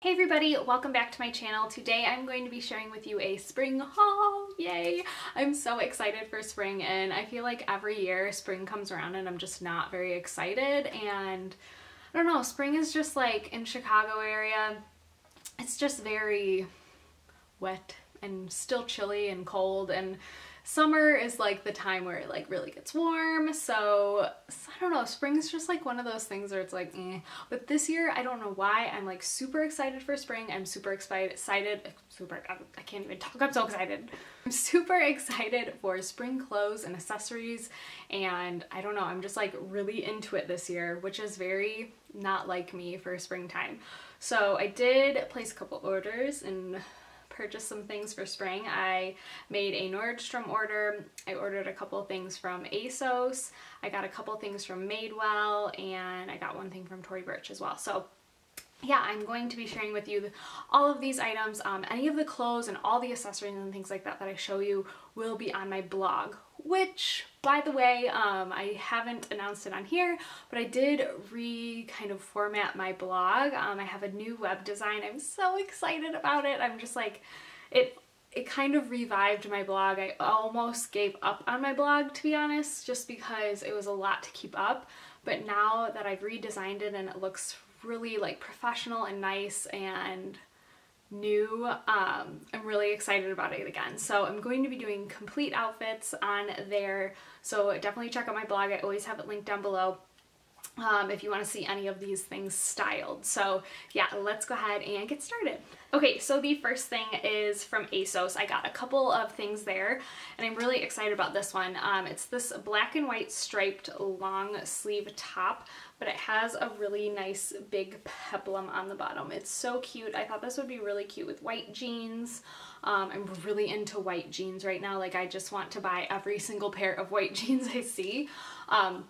Hey everybody, welcome back to my channel. Today I'm going to be sharing with you a spring haul. Yay! I'm so excited for spring and I feel like every year spring comes around and I'm just not very excited and I don't know, spring is just like in Chicago area, it's just very wet and still chilly and cold and summer is like the time where it like really gets warm so I don't know spring's just like one of those things where it's like eh. but this year I don't know why I'm like super excited for spring I'm super excited super I can't even talk I'm so excited I'm super excited for spring clothes and accessories and I don't know I'm just like really into it this year which is very not like me for springtime so I did place a couple orders and purchased some things for spring. I made a Nordstrom order. I ordered a couple things from ASOS. I got a couple things from Madewell and I got one thing from Tory Burch as well. So yeah, I'm going to be sharing with you all of these items. Um, any of the clothes and all the accessories and things like that that I show you will be on my blog, which, by the way, um, I haven't announced it on here, but I did re kind of format my blog. Um, I have a new web design. I'm so excited about it. I'm just like, it it kind of revived my blog. I almost gave up on my blog, to be honest, just because it was a lot to keep up. But now that I've redesigned it and it looks really like professional and nice and new. Um, I'm really excited about it again. So I'm going to be doing complete outfits on there. So definitely check out my blog. I always have it linked down below um, if you want to see any of these things styled. So yeah, let's go ahead and get started. Okay, so the first thing is from ASOS. I got a couple of things there and I'm really excited about this one. Um, it's this black and white striped long sleeve top, but it has a really nice big peplum on the bottom. It's so cute. I thought this would be really cute with white jeans. Um, I'm really into white jeans right now. Like I just want to buy every single pair of white jeans I see. Um,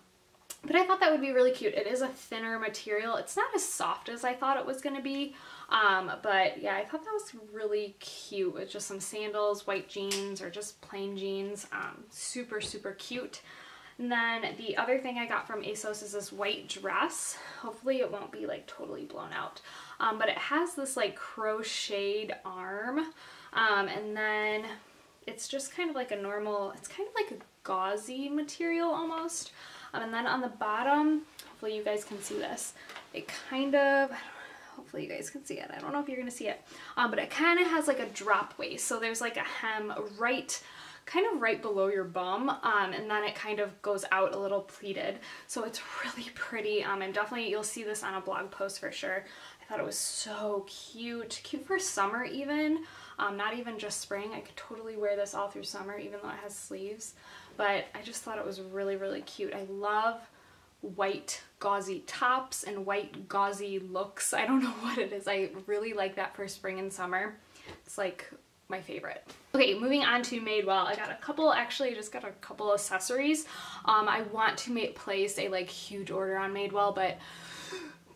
but I thought that would be really cute. It is a thinner material. It's not as soft as I thought it was going to be. Um, but yeah, I thought that was really cute with just some sandals, white jeans, or just plain jeans. Um, super, super cute. And then the other thing I got from ASOS is this white dress. Hopefully it won't be like totally blown out. Um, but it has this like crocheted arm. Um, and then it's just kind of like a normal, it's kind of like a gauzy material almost. Um, and then on the bottom, hopefully you guys can see this, it kind of, hopefully you guys can see it. I don't know if you're going to see it, um, but it kind of has like a drop waist. So there's like a hem right kind of right below your bum um, and then it kind of goes out a little pleated. So it's really pretty. Um, and definitely you'll see this on a blog post for sure. I thought it was so cute. Cute for summer even. Um, not even just spring. I could totally wear this all through summer even though it has sleeves. But I just thought it was really, really cute. I love white gauzy tops and white gauzy looks. I don't know what it is. I really like that for spring and summer. It's like my favorite. Okay, moving on to Madewell. I got a couple, actually I just got a couple accessories. Um, I want to make place a like huge order on Madewell, but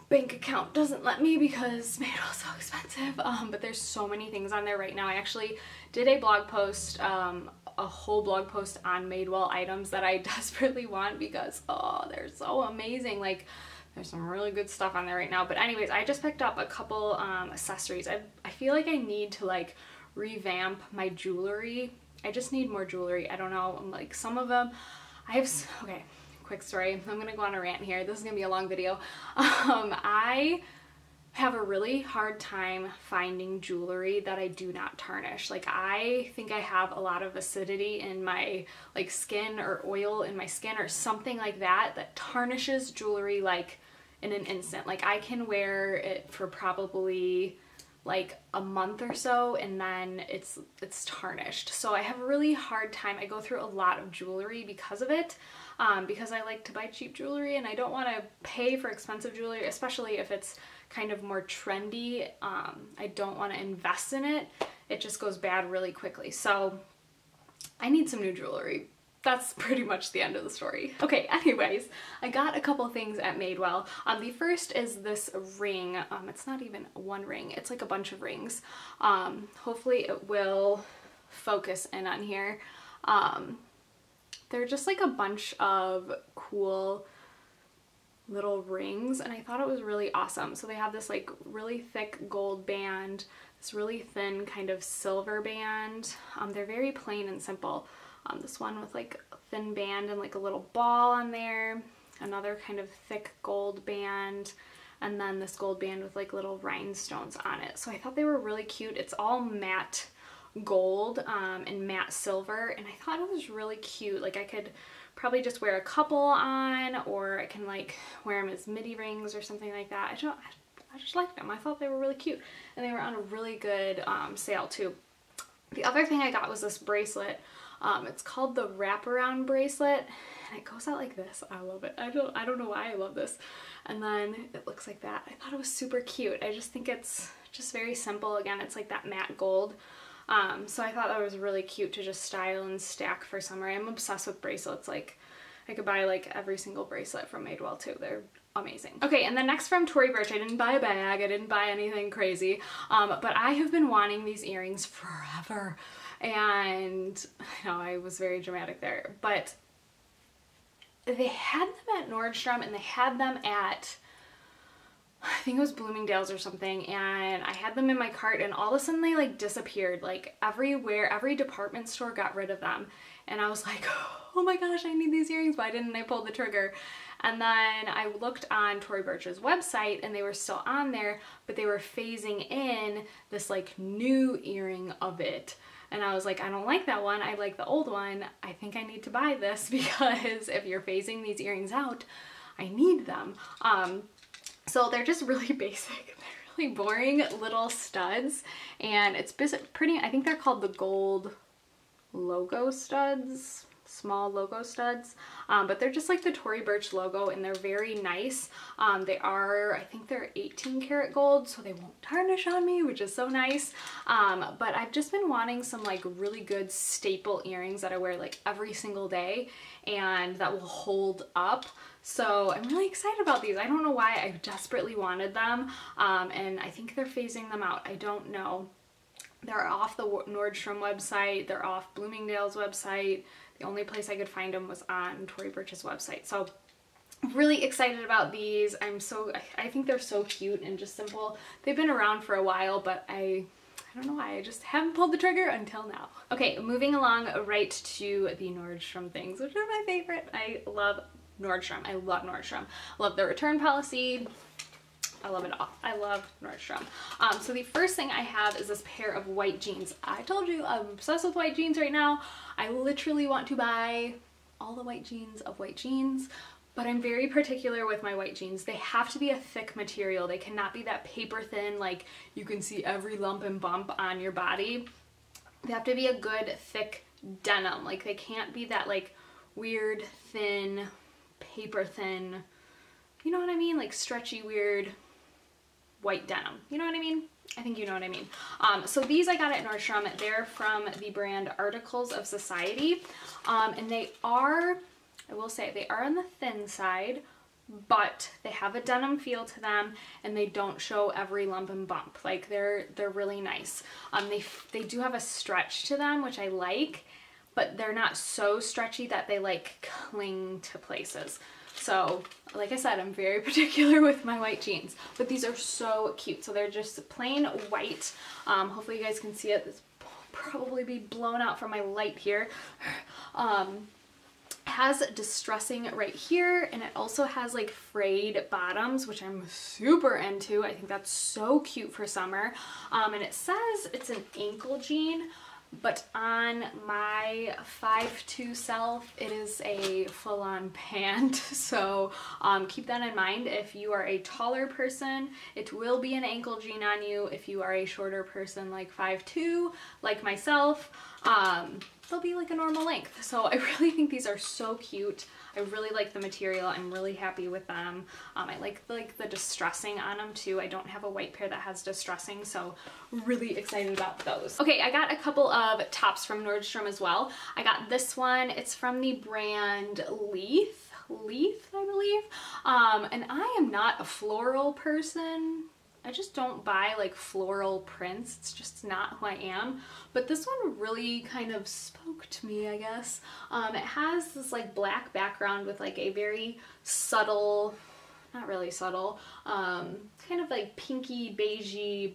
bank account doesn't let me because Madewell's so expensive. Um, but there's so many things on there right now. I actually did a blog post um, a whole blog post on Madewell items that I desperately want because, oh, they're so amazing. Like, there's some really good stuff on there right now. But anyways, I just picked up a couple um, accessories. I, I feel like I need to like revamp my jewelry. I just need more jewelry. I don't know, I'm like some of them, I have, okay, quick story. I'm gonna go on a rant here. This is gonna be a long video. Um, I have a really hard time finding jewelry that I do not tarnish. Like I think I have a lot of acidity in my like skin or oil in my skin or something like that that tarnishes jewelry like in an instant. Like I can wear it for probably like a month or so and then it's it's tarnished. So I have a really hard time. I go through a lot of jewelry because of it. Um, because I like to buy cheap jewelry and I don't want to pay for expensive jewelry, especially if it's kind of more trendy. Um, I don't want to invest in it. It just goes bad really quickly. So I need some new jewelry. That's pretty much the end of the story. Okay, anyways, I got a couple things at Madewell. Um, the first is this ring. Um, it's not even one ring. It's like a bunch of rings. Um, hopefully it will focus in on here. Um, they're just like a bunch of cool little rings and I thought it was really awesome. So they have this like really thick gold band, this really thin kind of silver band. Um, they're very plain and simple. Um, this one with like a thin band and like a little ball on there, another kind of thick gold band, and then this gold band with like little rhinestones on it. So I thought they were really cute. It's all matte gold um, and matte silver and I thought it was really cute. Like I could probably just wear a couple on or I can like wear them as midi rings or something like that. I don't, I just liked them. I thought they were really cute and they were on a really good um, sale too. The other thing I got was this bracelet. Um, it's called the wraparound bracelet and it goes out like this. I love it. I don't, I don't know why I love this. And then it looks like that. I thought it was super cute. I just think it's just very simple. Again, it's like that matte gold. Um, so I thought that was really cute to just style and stack for summer. I'm obsessed with bracelets. Like I could buy like every single bracelet from Madewell too. They're amazing. Okay, and then next from Tory Burch, I didn't buy a bag, I didn't buy anything crazy, um, but I have been wanting these earrings forever. And know I was very dramatic there, but they had them at Nordstrom and they had them at I think it was Bloomingdale's or something and I had them in my cart and all of a sudden they like disappeared like everywhere every department store got rid of them and I was like oh my gosh I need these earrings why didn't I pull the trigger and then I looked on Tory Burch's website and they were still on there but they were phasing in this like new earring of it and I was like, I don't like that one. I like the old one. I think I need to buy this because if you're phasing these earrings out, I need them. Um, so they're just really basic. They're really boring little studs. And it's pretty, I think they're called the gold logo studs small logo studs. Um, but they're just like the Tory Burch logo and they're very nice. Um, they are I think they're 18 karat gold so they won't tarnish on me which is so nice. Um, but I've just been wanting some like really good staple earrings that I wear like every single day and that will hold up so I'm really excited about these. I don't know why I desperately wanted them um, and I think they're phasing them out. I don't know. They're off the Nordstrom website. They're off Bloomingdale's website. The only place I could find them was on Tory Burch's website. So really excited about these. I'm so, I think they're so cute and just simple. They've been around for a while, but I I don't know why, I just haven't pulled the trigger until now. Okay, moving along right to the Nordstrom things, which are my favorite. I love Nordstrom. I love Nordstrom. Love the return policy. I love it all. I love Nordstrom. Um, so the first thing I have is this pair of white jeans. I told you I'm obsessed with white jeans right now. I literally want to buy all the white jeans of white jeans but I'm very particular with my white jeans. They have to be a thick material. They cannot be that paper thin, like you can see every lump and bump on your body. They have to be a good thick denim. Like they can't be that like weird thin, paper thin, you know what I mean? Like stretchy, weird white denim. You know what I mean? I think you know what I mean. Um, so these I got at Nordstrom. They're from the brand Articles of Society. Um, and they are, I will say, they are on the thin side, but they have a denim feel to them and they don't show every lump and bump. Like they're they're really nice. Um, they, they do have a stretch to them, which I like, but they're not so stretchy that they like cling to places. So like I said, I'm very particular with my white jeans, but these are so cute. So they're just plain white. Um, hopefully you guys can see it. This will probably be blown out from my light here. Um, has distressing right here and it also has like frayed bottoms which I'm super into. I think that's so cute for summer. Um, and it says it's an ankle jean but on my 5'2 self it is a full-on pant so um, keep that in mind if you are a taller person it will be an ankle jean on you if you are a shorter person like 5'2 like myself um, they'll be like a normal length so I really think these are so cute I really like the material. I'm really happy with them. Um, I like like the distressing on them too. I don't have a white pair that has distressing, so really excited about those. Okay, I got a couple of tops from Nordstrom as well. I got this one. It's from the brand Leith. Leith, I believe. Um, and I am not a floral person. I just don't buy like floral prints. It's just not who I am. But this one really kind of spoke to me, I guess. Um, it has this like black background with like a very subtle not really subtle, um, kind of like pinky, beigey,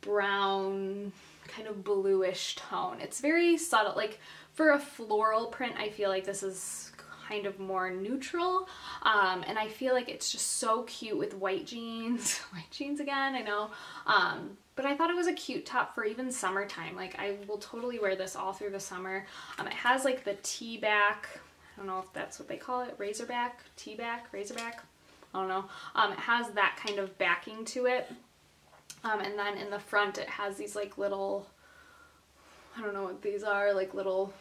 brown, kind of bluish tone. It's very subtle, like for a floral print, I feel like this is kind of more neutral. Um, and I feel like it's just so cute with white jeans. white jeans again, I know. Um, but I thought it was a cute top for even summertime. Like I will totally wear this all through the summer. Um, it has like the T-back, I don't know if that's what they call it, razorback, T-back, razorback, I don't know. Um, it has that kind of backing to it. Um, and then in the front it has these like little, I don't know what these are, like little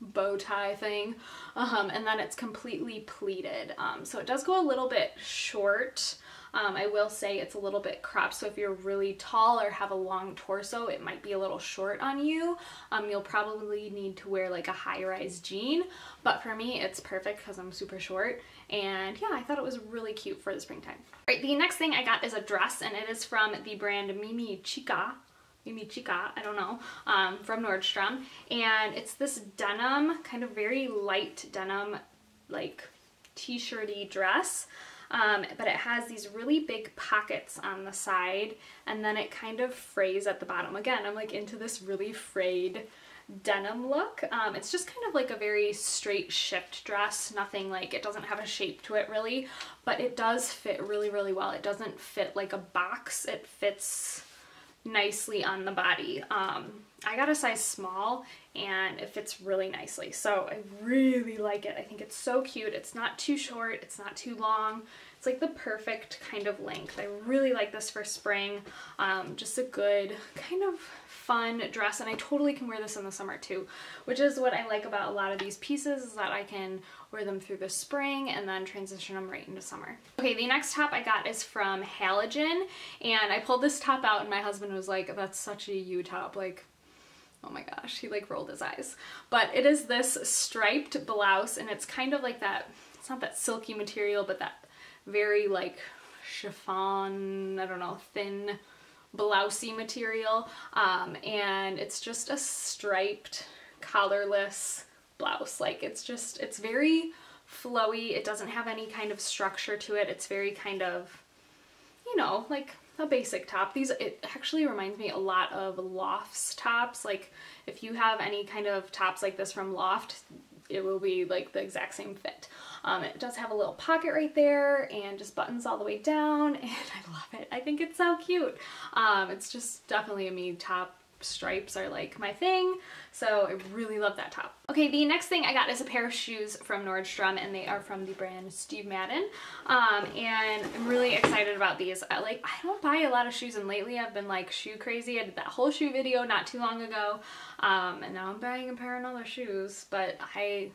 bow tie thing. Um, and then it's completely pleated. Um, so it does go a little bit short. Um, I will say it's a little bit cropped, so if you're really tall or have a long torso, it might be a little short on you. Um, you'll probably need to wear like a high-rise jean, but for me, it's perfect because I'm super short. And yeah, I thought it was really cute for the springtime. All right, the next thing I got is a dress, and it is from the brand Mimi Chica. Mimi Chica, I don't know, um, from Nordstrom. And it's this denim, kind of very light denim, like t-shirty dress. Um, but it has these really big pockets on the side and then it kind of frays at the bottom. Again, I'm like into this really frayed denim look. Um, it's just kind of like a very straight shift dress, nothing like, it doesn't have a shape to it really, but it does fit really, really well. It doesn't fit like a box, it fits nicely on the body. Um, I got a size small and it fits really nicely. So I really like it. I think it's so cute. It's not too short. It's not too long. It's like the perfect kind of length. I really like this for spring. Um, just a good kind of fun dress and I totally can wear this in the summer too, which is what I like about a lot of these pieces is that I can wear them through the spring and then transition them right into summer. Okay, the next top I got is from Halogen and I pulled this top out and my husband was like, that's such a you top, like oh my gosh, he like rolled his eyes. But it is this striped blouse and it's kind of like that, it's not that silky material, but that very like chiffon, I don't know, thin blousey material. Um, and it's just a striped collarless blouse. Like it's just, it's very flowy. It doesn't have any kind of structure to it. It's very kind of, you know, like a basic top. These, it actually reminds me a lot of Loft's tops. Like if you have any kind of tops like this from Loft, it will be like the exact same fit. Um, it does have a little pocket right there and just buttons all the way down and I love it. I think it's so cute. Um, it's just definitely a me top stripes are like my thing so I really love that top. Okay the next thing I got is a pair of shoes from Nordstrom and they are from the brand Steve Madden um, and I'm really excited about these. I like I don't buy a lot of shoes and lately I've been like shoe crazy. I did that whole shoe video not too long ago um, and now I'm buying a pair of other shoes but I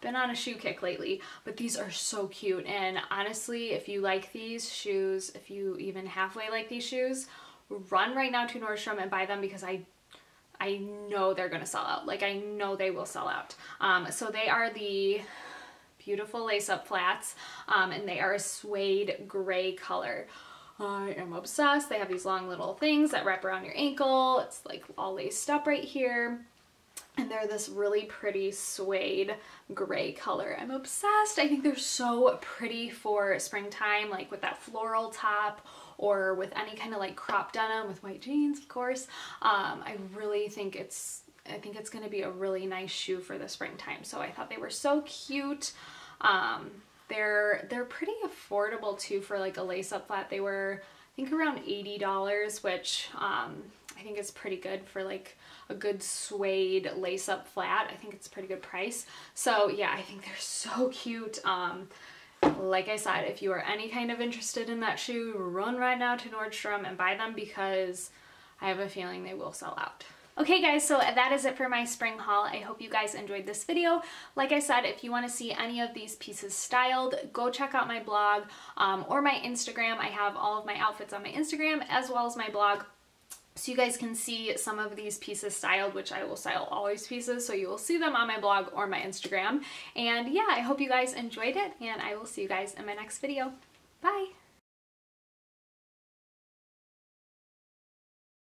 been on a shoe kick lately, but these are so cute. And honestly, if you like these shoes, if you even halfway like these shoes, run right now to Nordstrom and buy them because I I know they're gonna sell out. Like I know they will sell out. Um, so they are the beautiful lace-up flats um, and they are a suede gray color. I am obsessed. They have these long little things that wrap around your ankle. It's like all laced up right here and they're this really pretty suede gray color. I'm obsessed. I think they're so pretty for springtime, like with that floral top or with any kind of like crop denim with white jeans, of course. Um, I really think it's, I think it's going to be a really nice shoe for the springtime. So I thought they were so cute. Um, they're, they're pretty affordable too for like a lace up flat. They were, I think around $80, which um, I think is pretty good for like a good suede lace up flat. I think it's a pretty good price. So yeah, I think they're so cute. Um, like I said, if you are any kind of interested in that shoe, run right now to Nordstrom and buy them because I have a feeling they will sell out. Okay guys, so that is it for my spring haul. I hope you guys enjoyed this video. Like I said, if you want to see any of these pieces styled, go check out my blog um, or my Instagram. I have all of my outfits on my Instagram as well as my blog so you guys can see some of these pieces styled, which I will style all these pieces, so you will see them on my blog or my Instagram. And yeah, I hope you guys enjoyed it, and I will see you guys in my next video. Bye!